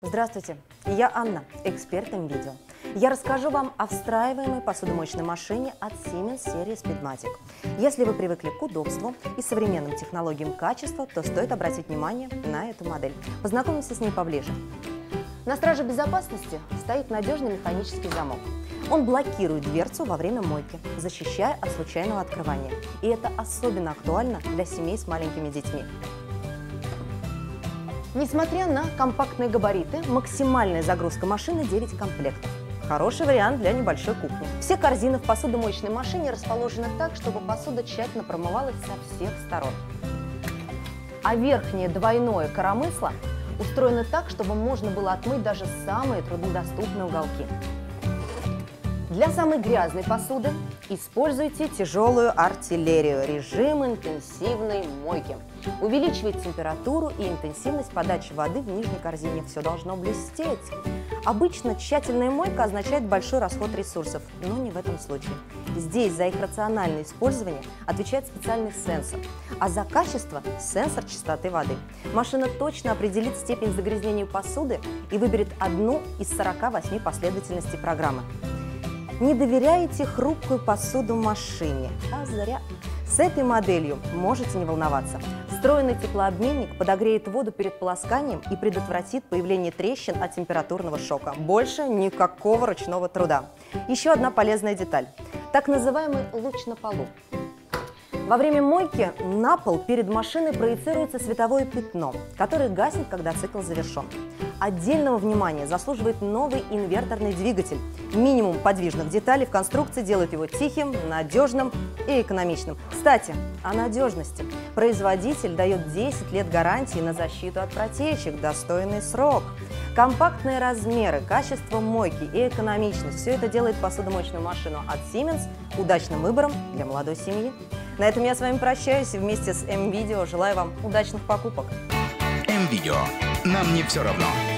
Здравствуйте, я Анна, эксперт МВидео. Я расскажу вам о встраиваемой посудомоечной машине от Siemens серии Speedmatic. Если вы привыкли к удобству и современным технологиям качества, то стоит обратить внимание на эту модель. Познакомимся с ней поближе. На страже безопасности стоит надежный механический замок. Он блокирует дверцу во время мойки, защищая от случайного открывания. И это особенно актуально для семей с маленькими детьми. Несмотря на компактные габариты, максимальная загрузка машины 9 комплектов. Хороший вариант для небольшой кухни. Все корзины в посудомоечной машине расположены так, чтобы посуда тщательно промывалась со всех сторон. А верхнее двойное коромысло устроено так, чтобы можно было отмыть даже самые труднодоступные уголки. Для самой грязной посуды используйте тяжелую артиллерию, режим интенсивной мойки. Увеличивает температуру и интенсивность подачи воды в нижней корзине. Все должно блестеть. Обычно тщательная мойка означает большой расход ресурсов, но не в этом случае. Здесь за их рациональное использование отвечает специальный сенсор, а за качество – сенсор чистоты воды. Машина точно определит степень загрязнения посуды и выберет одну из 48 последовательностей программы. Не доверяете хрупкую посуду машине, а зря. С этой моделью можете не волноваться. Встроенный теплообменник подогреет воду перед полосканием и предотвратит появление трещин от температурного шока. Больше никакого ручного труда. Еще одна полезная деталь. Так называемый луч на полу. Во время мойки на пол перед машиной проецируется световое пятно, которое гаснет, когда цикл завершен. Отдельного внимания заслуживает новый инверторный двигатель. Минимум подвижных деталей в конструкции делает его тихим, надежным и экономичным. Кстати, о надежности. Производитель дает 10 лет гарантии на защиту от протечек, достойный срок. Компактные размеры, качество мойки и экономичность – все это делает посудомоечную машину от Siemens удачным выбором для молодой семьи. На этом я с вами прощаюсь и вместе с М-Видео желаю вам удачных покупок. М-Видео. Нам не все равно.